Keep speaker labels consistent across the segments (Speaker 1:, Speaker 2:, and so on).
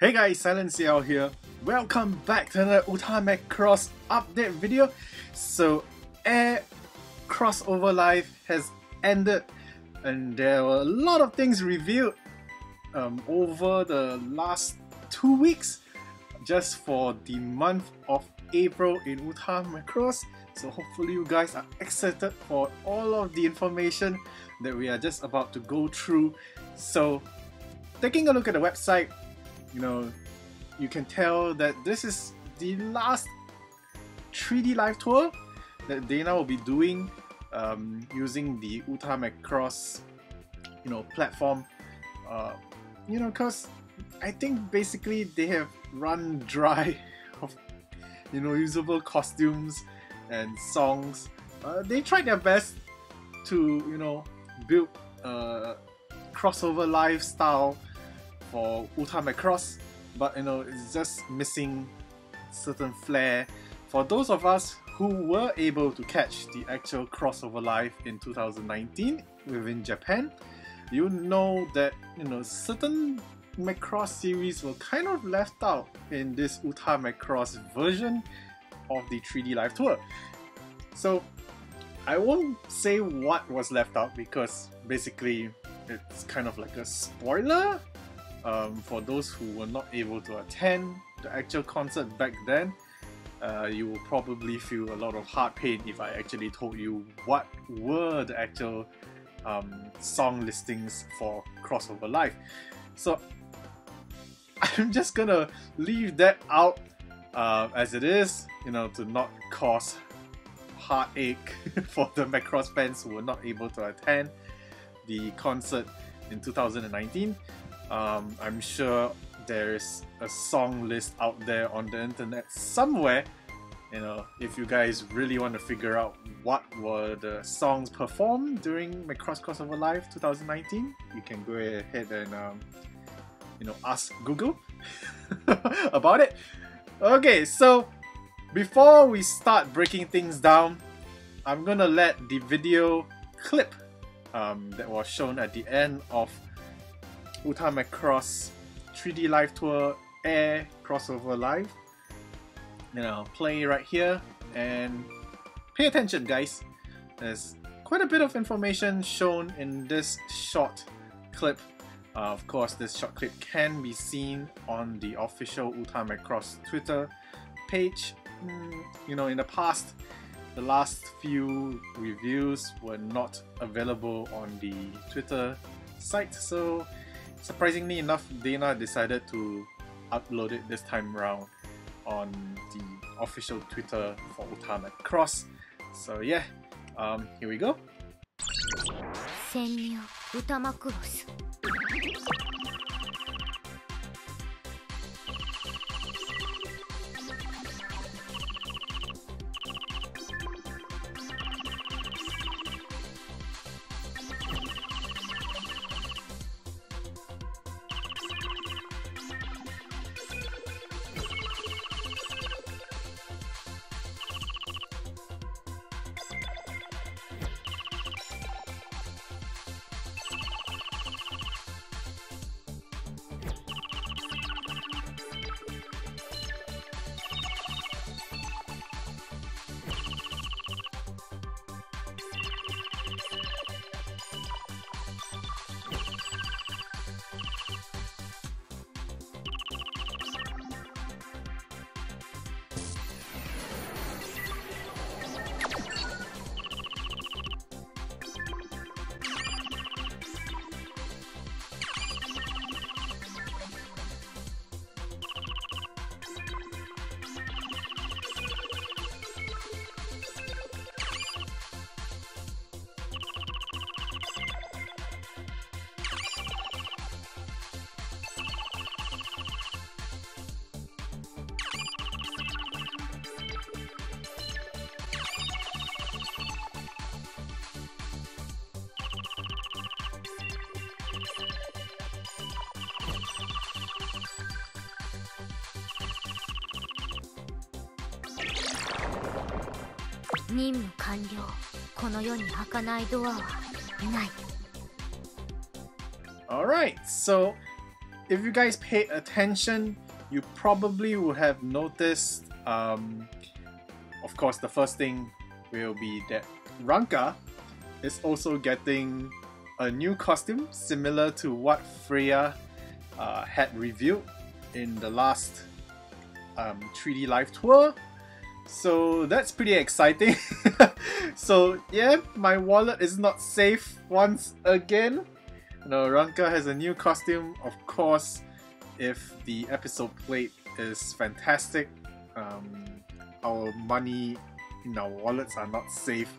Speaker 1: Hey guys, SilentCiel here. Welcome back to another Uta Macross update video. So, Air Crossover Live has ended and there were a lot of things revealed um, over the last two weeks just for the month of April in Uta Macross. So hopefully you guys are excited for all of the information that we are just about to go through. So taking a look at the website, you know, you can tell that this is the last 3D live tour that DeNA will be doing um, using the Uta Macross, you know, platform. Uh, you know, cause I think basically they have run dry of, you know, usable costumes and songs. Uh, they tried their best to, you know, build a crossover lifestyle for Uta Macross, but you know it's just missing certain flair. For those of us who were able to catch the actual crossover live in 2019 within Japan, you know that you know certain Macross series were kind of left out in this Uta Macross version of the 3D Live Tour. So I won't say what was left out because basically it's kind of like a spoiler um, for those who were not able to attend the actual concert back then, uh, you will probably feel a lot of heart pain if I actually told you what were the actual um, song listings for Crossover Live. So I'm just gonna leave that out uh, as it is, you know, to not cause heartache for the Macross fans who were not able to attend the concert in 2019. Um, I'm sure there's a song list out there on the internet somewhere. You know, if you guys really want to figure out what were the songs performed during Macross Crossover Live 2019, you can go ahead and um, you know ask Google about it. Okay, so before we start breaking things down, I'm gonna let the video clip um, that was shown at the end of Uta Macross 3D Live Tour Air Crossover Live. You know, play right here and pay attention guys. There's quite a bit of information shown in this short clip. Uh, of course, this short clip can be seen on the official Uta Macross Twitter page. Mm, you know, in the past, the last few reviews were not available on the Twitter site, so Surprisingly enough, DeNA decided to upload it this time around on the official Twitter for Uta Macross. So yeah, um, here we go. 占領歌枕クロス任務完了この世に開かないドアはない Alright, so if you guys paid attention, you probably would have noticed, um, of course, the first thing will be that Ranka is also getting a new costume similar to what Freya uh, had revealed in the last um, 3D Live tour. So that's pretty exciting. so yeah, my wallet is not safe once again. No, Ranka has a new costume. Of course, if the episode plate is fantastic, um, our money in our wallets are not safe.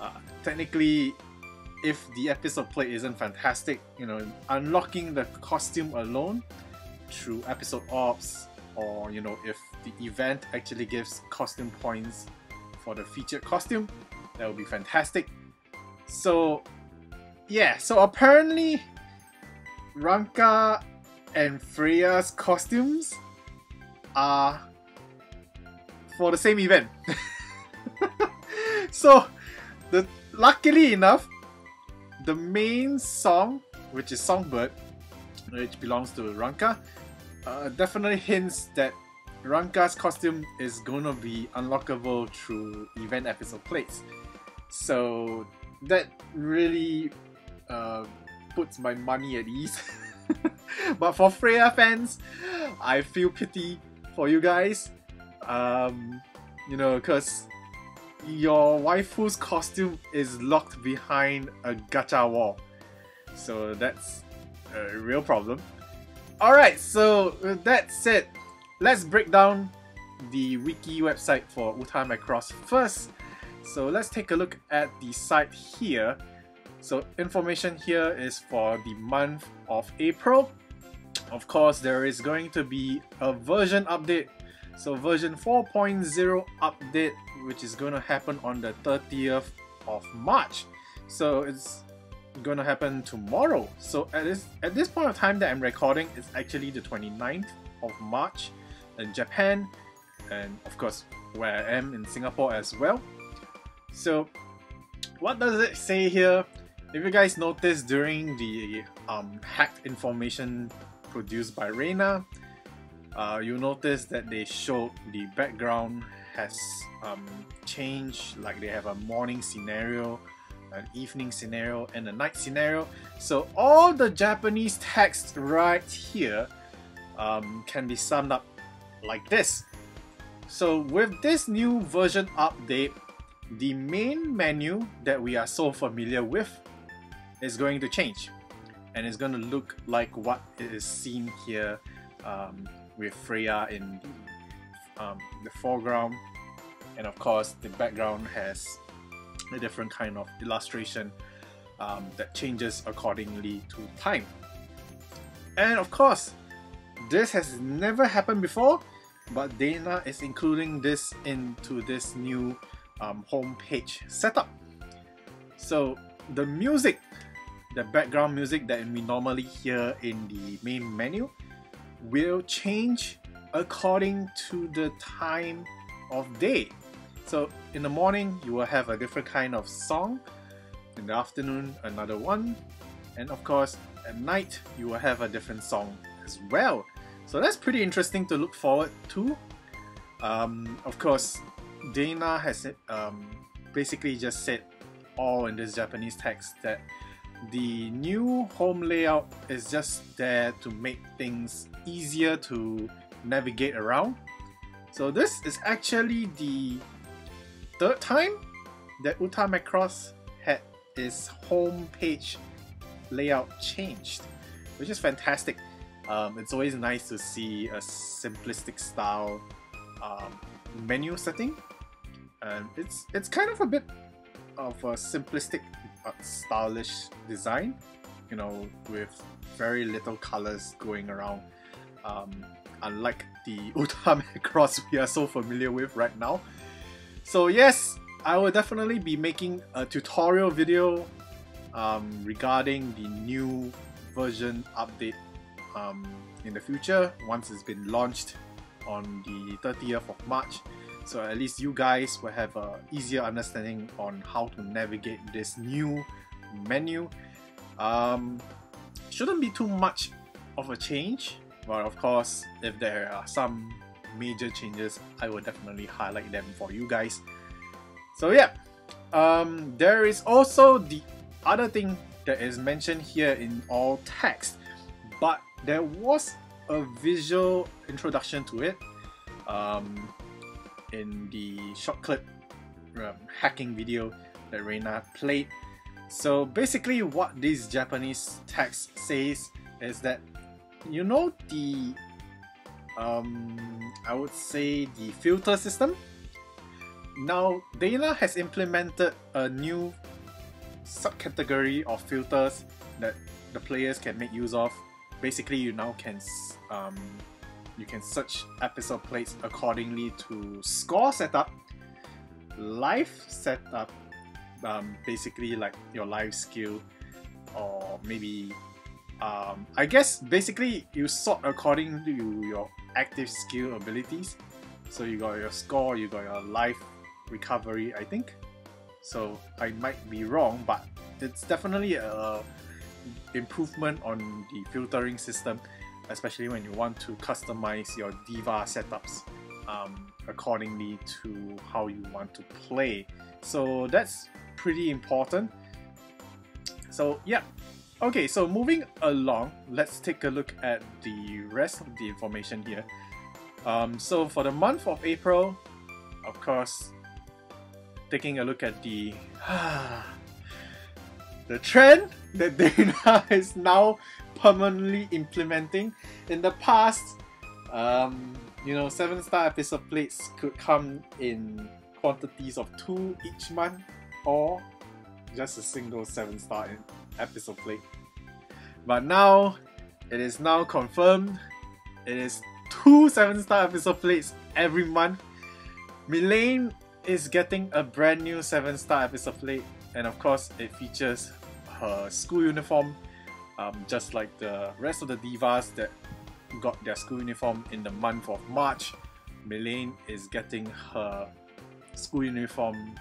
Speaker 1: Uh, technically, if the episode plate isn't fantastic, you know, unlocking the costume alone through episode orbs, or you know, if the event actually gives costume points for the featured costume, that would be fantastic. So, yeah, so apparently, Ranka and Freya's costumes are for the same event. so, the luckily enough, the main song, which is Songbird, which belongs to Ranka, uh, definitely hints that Ranka's costume is gonna be unlockable through event episode plates. So that really uh, puts my money at ease. but for Freya fans, I feel pity for you guys. Um, you know, because your waifu's costume is locked behind a gacha wall. So that's a real problem. Alright, so with that said, let's break down the wiki website for Uta Macross first. So let's take a look at the site here. So information here is for the month of April. Of course, there is going to be a version update. So version 4.0 update, which is going to happen on the 30th of March. So it's going to happen tomorrow. So at this at this point of time that I'm recording, it's actually the 29th of March in Japan, and of course where I am in Singapore as well. So what does it say here? If you guys noticed during the um, hacked information produced by Reina, uh, you notice that they showed the background has um, changed, like they have a morning scenario, an evening scenario, and a night scenario. So all the Japanese text right here um, can be summed up like this. So with this new version update, the main menu that we are so familiar with is going to change. And it's going to look like what is seen here um, with Freya in the, um, the foreground. And of course the background has a different kind of illustration um, that changes accordingly to time. And of course this has never happened before but DeNA is including this into this new um, homepage setup. So the music, the background music that we normally hear in the main menu will change according to the time of day. So in the morning you will have a different kind of song, in the afternoon another one, and of course at night you will have a different song as well. So that's pretty interesting to look forward to. Um, of course, DeNA has um, basically just said all in this Japanese text that the new home layout is just there to make things easier to navigate around. So this is actually the third time that Uta Macross had its home page layout changed, which is fantastic. Um, it's always nice to see a simplistic style um, menu setting. And it's it's kind of a bit of a simplistic but stylish design you know with very little colors going around. Um, unlike the Uta Macross we are so familiar with right now. So yes I will definitely be making a tutorial video um, regarding the new version update um, in the future once it's been launched on the 30th of March so at least you guys will have a easier understanding on how to navigate this new menu um, shouldn't be too much of a change, but of course, if there are some major changes, I will definitely highlight them for you guys. So yeah, um, there is also the other thing that is mentioned here in all text, but there was a visual introduction to it um, in the short clip um, hacking video that Reina played. So basically what this Japanese text says is that you know the um, I would say the filter system. Now DeNA has implemented a new subcategory of filters that the players can make use of. Basically, you now can um, you can search episode plates accordingly to score setup, life setup, um, basically like your life skill, or maybe um, I guess basically you sort according to your active skill abilities. So you got your score, you got your life recovery, I think. So I might be wrong, but it's definitely a improvement on the filtering system, especially when you want to customize your Diva setups um, accordingly to how you want to play. So that's pretty important. So yeah, okay, so moving along, let's take a look at the rest of the information here. Um, so for the month of April, of course, taking a look at the the trend that DeNA is now permanently implementing. In the past, um, you know, seven star episode plates could come in quantities of two each month or just a single 7 star episode plate. But now, it is now confirmed, it is two 7 star episode plates every month. Mylene is getting a brand new 7 star episode plate, and of course, it features her school uniform, um, just like the rest of the divas that got their school uniform in the month of March. Mylene is getting her school uniform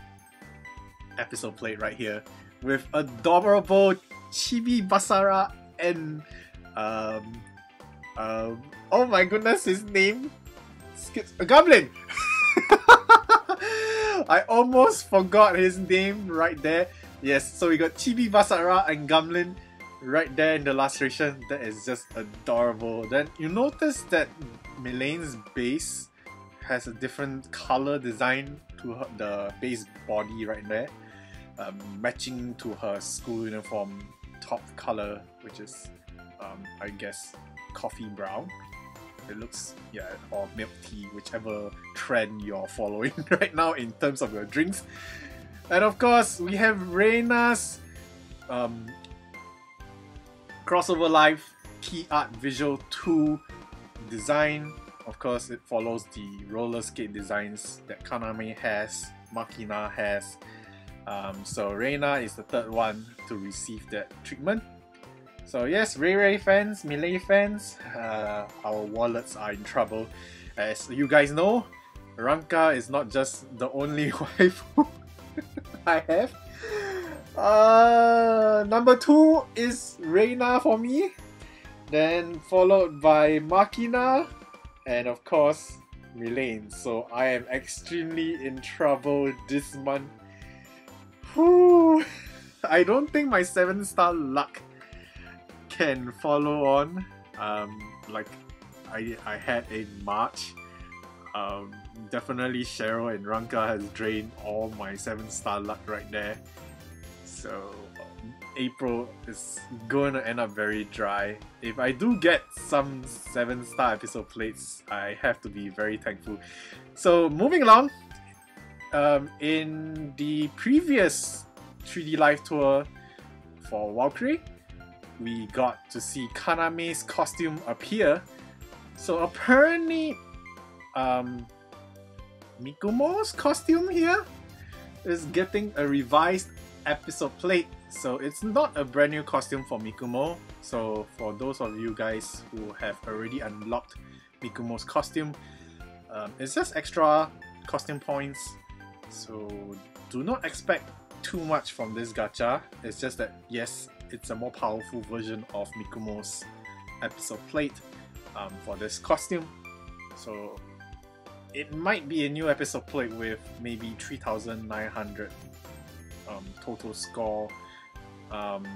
Speaker 1: episode plate right here with adorable Chibi Basara and um, um, oh my goodness, his name skips a goblin. I almost forgot his name right there. Yes, so we got Chibi Basara and Gamlin right there in the last illustration. That is just adorable. Then you notice that Mylene's base has a different color design to her, the base body right there um, matching to her school uniform top color, which is, um, I guess, coffee brown. It looks, yeah, or milk tea, whichever trend you're following right now in terms of your drinks. And of course, we have Reina's um, crossover live key art visual 2 design. Of course, it follows the roller skate designs that Kaname has, Makina has, um, so Reina is the third one to receive that treatment. So yes, Ray Ray fans, Melee fans, uh, our wallets are in trouble. As you guys know, Ranka is not just the only wife I have. Uh, number two is Reina for me, then followed by Makina, and of course Mylene. So I am extremely in trouble this month Whew. I don't think my 7 star luck can follow on um, like I, I had in March. Um, definitely Cheryl and Ranka has drained all my 7 star luck right there. So April is going to end up very dry. If I do get some 7 star episode plates, I have to be very thankful. So moving along, um, in the previous 3D Live tour for Valkyrie, we got to see Kaname's costume appear. So apparently, um, Mikumo's costume here is getting a revised episode plate. So it's not a brand new costume for Mikumo. So for those of you guys who have already unlocked Mikumo's costume, um, it's just extra costume points so do not expect too much from this gacha. It's just that yes, it's a more powerful version of Mikumo's episode plate um, for this costume. So it might be a new episode plate with maybe 3900 um, total score um,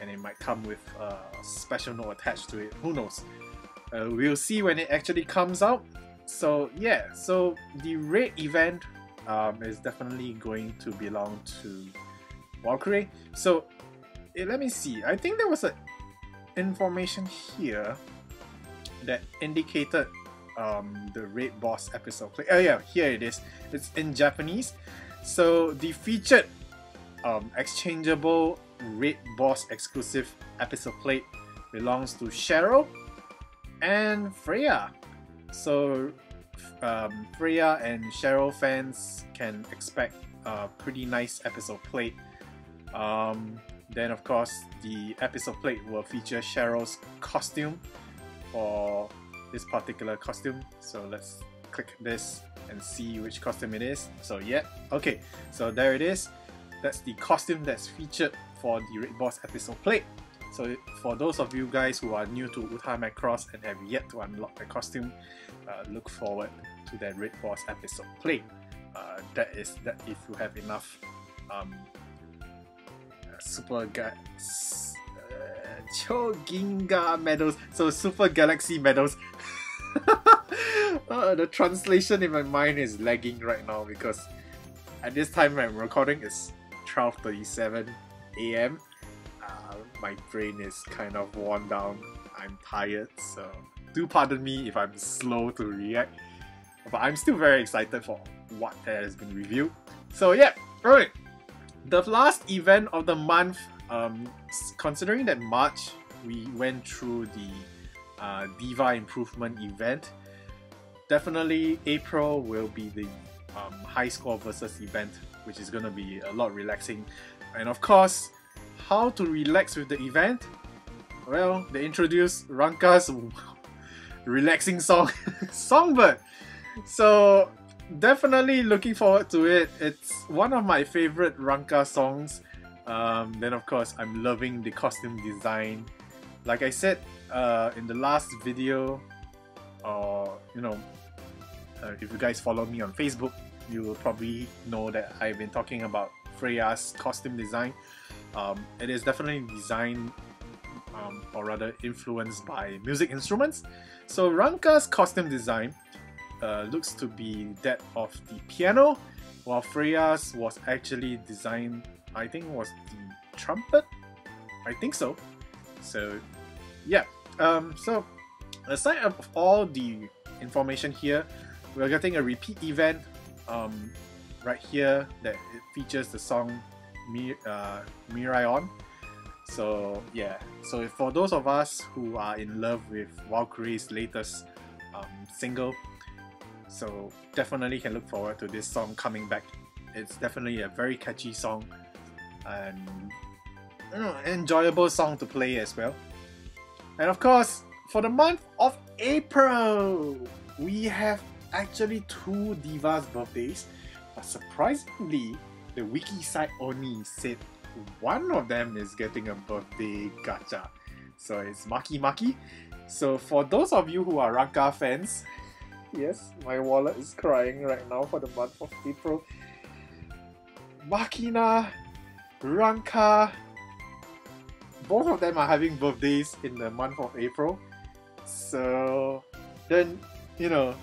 Speaker 1: and it might come with a special note attached to it. Who knows? Uh, we'll see when it actually comes out. So yeah so the raid event um, is definitely going to belong to Valkyrie. So eh, let me see. I think there was a information here that indicated um, the raid boss episode plate. Oh yeah, here it is. It's in Japanese. So the featured um, exchangeable raid boss exclusive episode plate belongs to Cheryl and Freya. So um, Freya and Cheryl fans can expect a pretty nice episode plate. Um, then of course the episode plate will feature Cheryl's costume for this particular costume. So let's click this and see which costume it is. So yeah, okay, so there it is. That's the costume that's featured for the Raid Boss episode plate. So for those of you guys who are new to Uta Macross and have yet to unlock the costume, uh, look forward to that Raid Boss episode plate. Uh, that is that if you have enough um, uh, super guys Choginga medals. So Super Galaxy medals. uh, the translation in my mind is lagging right now because at this time I'm recording is 12:37 a.m. Uh, my brain is kind of worn down. I'm tired, so do pardon me if I'm slow to react. But I'm still very excited for what has been reviewed. So yeah, alright. The last event of the month um, considering that March we went through the uh, Diva improvement event, definitely April will be the um, high score versus event, which is going to be a lot relaxing. And of course, how to relax with the event? Well, they introduced Ranka's relaxing song, Songbird. So definitely looking forward to it. It's one of my favorite Ranka songs. Um, then of course I'm loving the costume design. Like I said uh, in the last video, or you know, uh, if you guys follow me on Facebook, you will probably know that I've been talking about Freya's costume design. Um, it is definitely designed, um, or rather influenced by music instruments. So Ranka's costume design uh, looks to be that of the piano, while Freya's was actually designed I think was the trumpet. I think so. So, yeah. Um, so, aside of all the information here, we're getting a repeat event um, right here that features the song uh, Mirai On. So yeah, so for those of us who are in love with Valkyrie's latest um, single, so definitely can look forward to this song coming back. It's definitely a very catchy song and you know, enjoyable song to play as well. And of course, for the month of April, we have actually two divas' birthdays, but surprisingly, the wiki site only said one of them is getting a birthday gacha. So it's Maki Maki. So for those of you who are Ranka fans, yes, my wallet is crying right now for the month of April. Makina Ranka. Both of them are having birthdays in the month of April. So then, you know,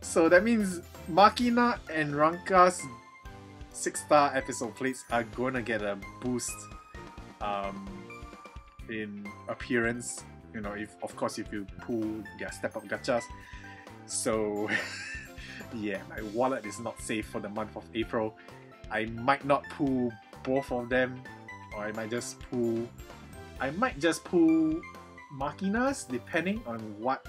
Speaker 1: so that means Makina and Ranka's 6 star episode plates are gonna get a boost um, in appearance. You know, if of course if you pull their step up gachas. So yeah, my wallet is not safe for the month of April. I might not pull both of them, or I might just pull. I might just pull Makinas depending on what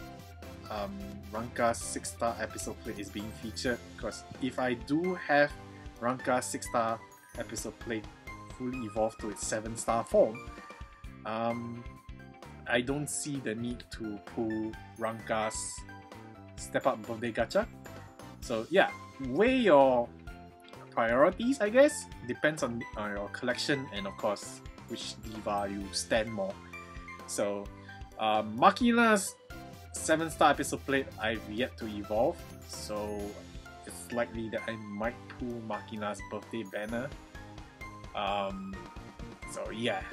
Speaker 1: um, Ranka's 6 star episode plate is being featured. Because if I do have Ranka's 6 star episode plate fully evolved to its 7 star form, um, I don't see the need to pull Ranka's Step Up Birthday Gacha. So yeah, weigh your priorities, I guess. Depends on, on your collection and of course which Diva you stand more. So Uh, Makina's 7 star episode plate I've yet to evolve, so it's likely that I might pull Makina's birthday banner. Um, so yeah.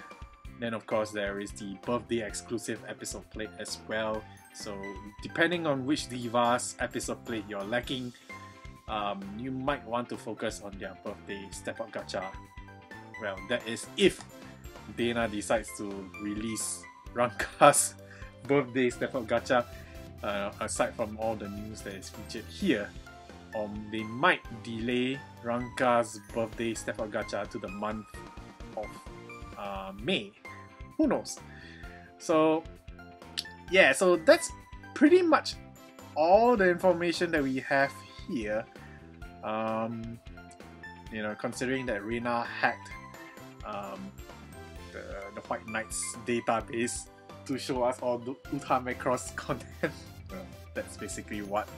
Speaker 1: Then of course there is the birthday exclusive episode plate as well. So depending on which Diva's episode plate you're lacking, um, you might want to focus on their birthday step up gacha. Well, that is if DeNA decides to release Ranka's birthday step up gacha. Uh, aside from all the news that is featured here, um, they might delay Ranka's birthday step up gacha to the month of uh, May. Who knows? So yeah, so that's pretty much all the information that we have here. Um, you know, considering that Reina hacked um, the, the White Knights database to show us all the Uta Macross content. well, that's basically what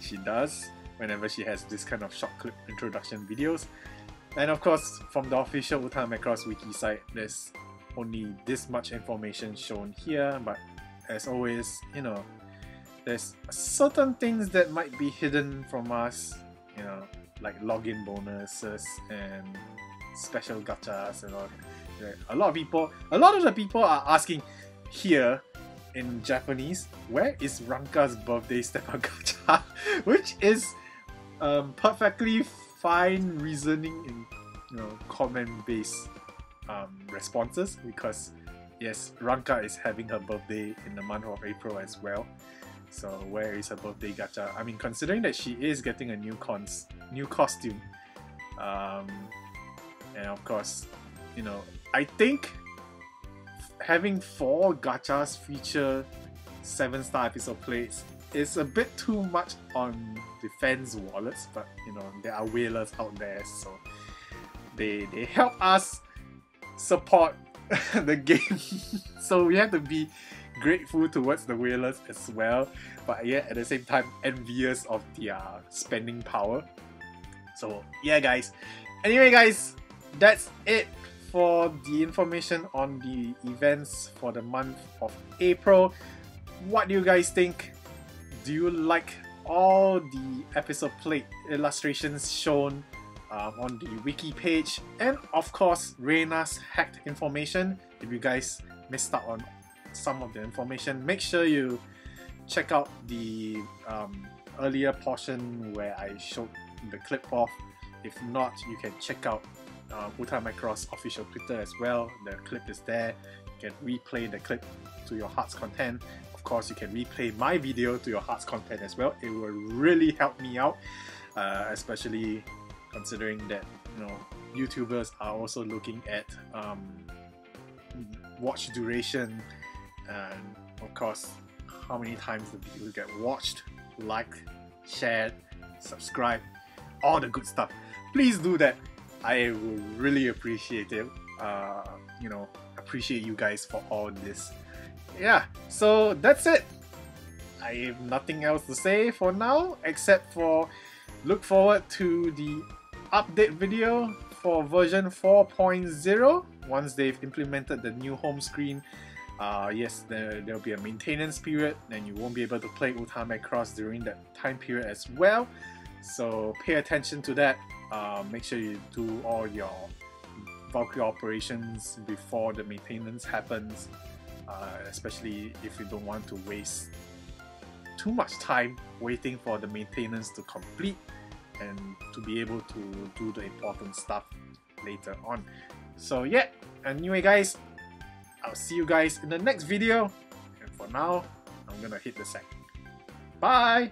Speaker 1: she does whenever she has this kind of short clip introduction videos. And of course, from the official Uta Macross wiki site, there's only this much information shown here, but as always, you know, there's certain things that might be hidden from us, you know, like login bonuses and special gachas and all. A lot of people, a lot of the people are asking here in Japanese, where is Ranka's birthday step up gacha? Which is um, perfectly fine reasoning in you know comment-based um, responses because yes, Ranka is having her birthday in the month of April as well. So where is her birthday gacha? I mean, considering that she is getting a new cons, new costume, um, and of course, you know, I think having four gachas feature seven star episode plates is a bit too much on the fans' wallets, but you know, there are whalers out there, so they they help us support the game. so we have to be grateful towards the whalers as well, but yet at the same time envious of their spending power. So yeah guys. Anyway guys, that's it for the information on the events for the month of April. What do you guys think? Do you like all the episode plate illustrations shown um, on the wiki page? And of course, Reina's hacked information. If you guys missed out on some of the information, make sure you check out the um, earlier portion where I showed the clip off. If not, you can check out uh, Uta Macross official Twitter as well. The clip is there. You can replay the clip to your heart's content. Of course, you can replay my video to your heart's content as well. It will really help me out, uh, especially considering that you know YouTubers are also looking at um, watch duration and of course how many times the video get watched, liked, shared, subscribed, all the good stuff. Please do that I will really appreciate it. Uh, you know, appreciate you guys for all this. Yeah, so that's it. I have nothing else to say for now except for look forward to the update video for version 4.0 once they've implemented the new home screen. Uh, yes, there, there'll be a maintenance period and you won't be able to play Uta Macross during that time period as well. So pay attention to that uh, make sure you do all your Valkyrie operations before the maintenance happens, uh, especially if you don't want to waste too much time waiting for the maintenance to complete and to be able to do the important stuff later on. So yeah, anyway guys, I'll see you guys in the next video. And for now, I'm gonna hit the sack. Bye!